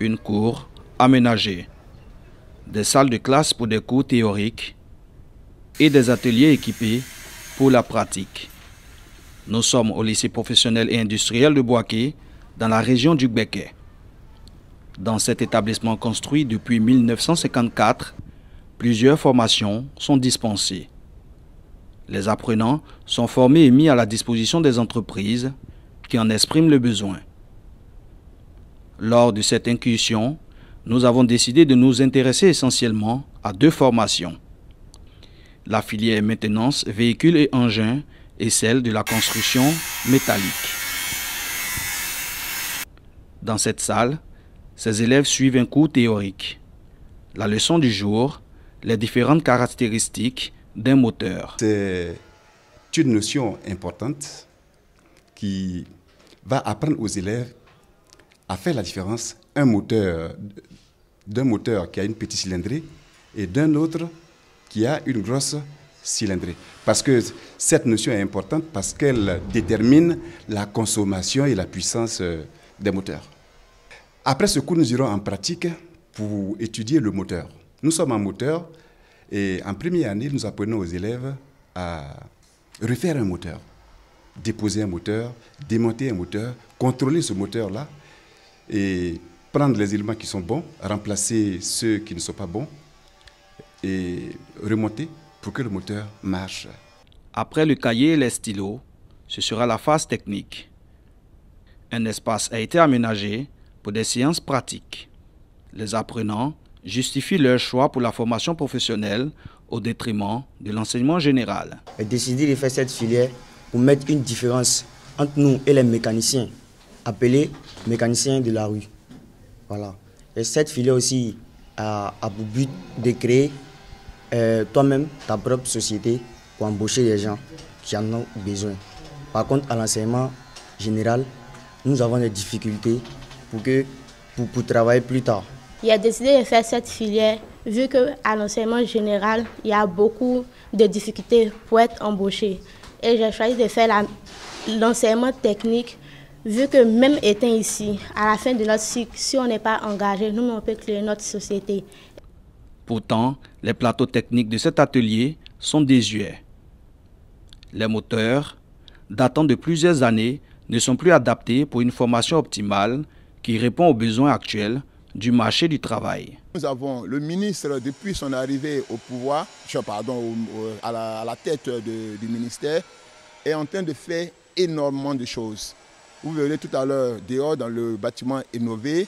une cour aménagée, des salles de classe pour des cours théoriques et des ateliers équipés pour la pratique. Nous sommes au lycée professionnel et industriel de Boaké, dans la région du Béquet. Dans cet établissement construit depuis 1954, plusieurs formations sont dispensées. Les apprenants sont formés et mis à la disposition des entreprises qui en expriment le besoin. Lors de cette incursion, nous avons décidé de nous intéresser essentiellement à deux formations. La filière maintenance, véhicules et engins et celle de la construction métallique. Dans cette salle, ces élèves suivent un cours théorique. La leçon du jour, les différentes caractéristiques d'un moteur. C'est une notion importante qui va apprendre aux élèves à faire la différence un moteur d'un moteur qui a une petite cylindrée et d'un autre qui a une grosse cylindrée. Parce que cette notion est importante parce qu'elle détermine la consommation et la puissance euh, des moteurs. Après ce cours, nous irons en pratique pour étudier le moteur. Nous sommes en moteur et en première année, nous apprenons aux élèves à refaire un moteur, déposer un moteur, démonter un moteur, contrôler ce moteur-là et prendre les éléments qui sont bons, remplacer ceux qui ne sont pas bons et remonter pour que le moteur marche. Après le cahier et les stylos, ce sera la phase technique. Un espace a été aménagé pour des séances pratiques. Les apprenants justifient leur choix pour la formation professionnelle au détriment de l'enseignement général. J'ai décidé de faire cette filière pour mettre une différence entre nous et les mécaniciens, appelés mécaniciens de la rue. Voilà. Et cette filière aussi a, pour but de créer euh, toi-même ta propre société pour embaucher les gens qui en ont besoin. Par contre, à l'enseignement général, nous avons des difficultés pour, que, pour, pour travailler plus tard. Il a décidé de faire cette filière vu qu'à l'enseignement général, il y a beaucoup de difficultés pour être embauché. Et j'ai choisi de faire l'enseignement technique vu que même étant ici, à la fin de notre cycle, si on n'est pas engagé, nous, on peut créer notre société. Pourtant, les plateaux techniques de cet atelier sont désuets. Les moteurs, datant de plusieurs années, ne sont plus adaptés pour une formation optimale qui répond aux besoins actuels du marché du travail. Nous avons le ministre, depuis son arrivée au pouvoir, pardon, à, la, tête du ministère, est en train de faire énormément de choses. Vous verrez tout à l'heure, dehors, dans le bâtiment innové,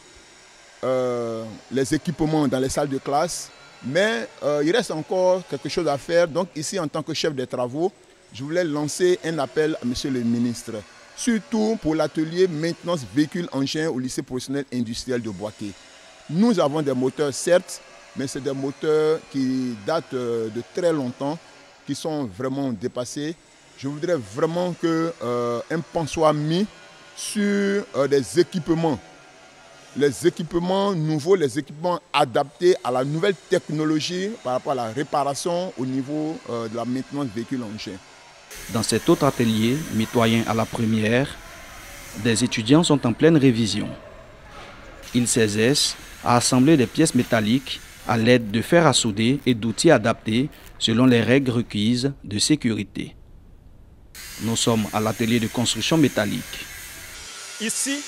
euh, les équipements dans les salles de classe, mais euh, il reste encore quelque chose à faire. Donc ici, en tant que chef des travaux, je voulais lancer un appel à Monsieur le ministre surtout pour l'atelier maintenance véhicule engin au lycée professionnel industriel de Boaké. Nous avons des moteurs, certes, mais c'est des moteurs qui datent euh, de très longtemps, qui sont vraiment dépassés. Je voudrais vraiment qu'un euh, pan soit mis sur euh, des équipements. Les équipements nouveaux, les équipements adaptés à la nouvelle technologie par rapport à la réparation au niveau de la maintenance véhicule engin. Dans cet autre atelier, mitoyen à la première, des étudiants sont en pleine révision. Ils s'exercent à assembler des pièces métalliques à l'aide de fer à souder et d'outils adaptés selon les règles requises de sécurité. Nous sommes à l'atelier de construction métallique. Ici,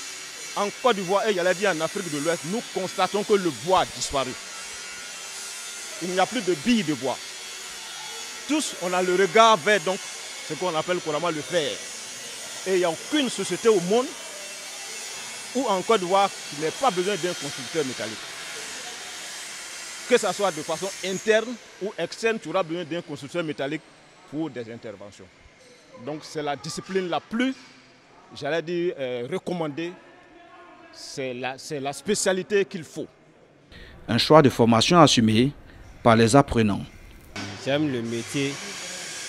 en Côte d'Ivoire et a dit en Afrique de l'Ouest, nous constatons que le bois a disparu. Il n'y a plus de billes de bois. Tous, on a le regard vers donc ce qu'on appelle couramment le fer. Et il n'y a aucune société au monde où en Côte d'Ivoire qui n'ait pas besoin d'un constructeur métallique. Que ce soit de façon interne ou externe, tu auras besoin d'un constructeur métallique pour des interventions. Donc c'est la discipline la plus, j'allais dire, euh, recommandée. C'est la, la spécialité qu'il faut. Un choix de formation assumé par les apprenants. J'aime le métier.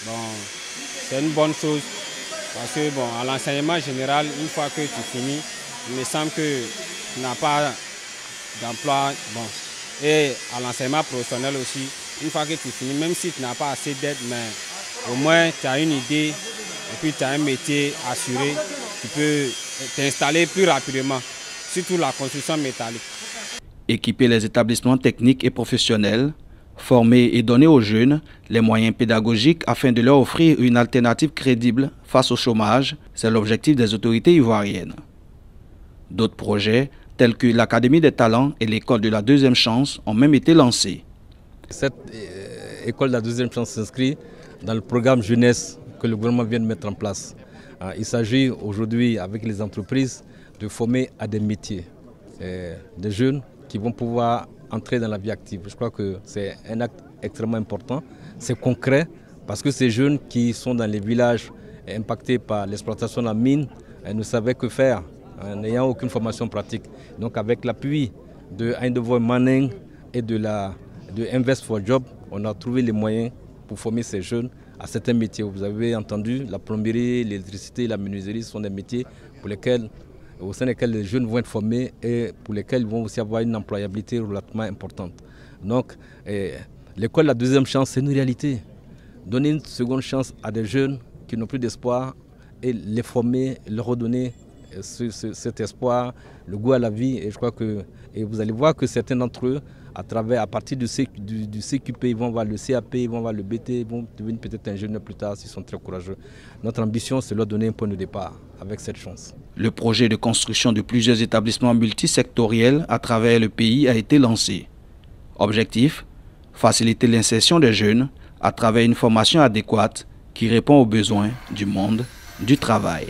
Bon, c'est une bonne chose. Parce que bon, à l'enseignement général, une fois que tu finis, il me semble que tu n'as pas d'emploi. Bon. Et à l'enseignement professionnel aussi, une fois que tu finis, même si tu n'as pas assez d'aide, mais au moins tu as une idée et puis tu as un métier assuré, tu peux t'installer plus rapidement, surtout la construction métallique. Équiper les établissements techniques et professionnels, former et donner aux jeunes les moyens pédagogiques afin de leur offrir une alternative crédible face au chômage, c'est l'objectif des autorités ivoiriennes. D'autres projets, tels que l'Académie des talents et l'école de la deuxième chance, ont même été lancés. Cette euh, école de la deuxième chance s'inscrit dans le programme jeunesse que le gouvernement vient de mettre en place. Euh, il s'agit aujourd'hui, avec les entreprises, de former à des métiers. Des jeunes qui vont pouvoir entrer dans la vie active. Je crois que c'est un acte extrêmement important. C'est concret parce que ces jeunes qui sont dans les villages impactés par l'exploitation de la mine ne savaient que faire n'ayant aucune formation pratique. Donc avec l'appui de Eindhoven Manning et de, la, de Invest for Job, on a trouvé les moyens pour former ces jeunes à certains métiers. Vous avez entendu, la plomberie, l'électricité, la menuiserie sont des métiers pour lesquels, au sein desquels les jeunes vont être formés et pour lesquels ils vont aussi avoir une employabilité relativement importante. Donc, eh, l'école La Deuxième Chance, c'est une réalité. Donner une seconde chance à des jeunes qui n'ont plus d'espoir et les former, leur redonner eh, cet espoir, le goût à la vie. Et je crois que et vous allez voir que certains d'entre eux à travers, à partir du, CQP, ils vont voir le CAP, ils vont voir le BT, ils vont devenir peut-être ingénieurs plus tard s'ils sont très courageux. Notre ambition, c'est leur donner un point de départ avec cette chance. Le projet de construction de plusieurs établissements multisectoriels à travers le pays a été lancé. Objectif faciliter l'insertion des jeunes à travers une formation adéquate qui répond aux besoins du monde du travail.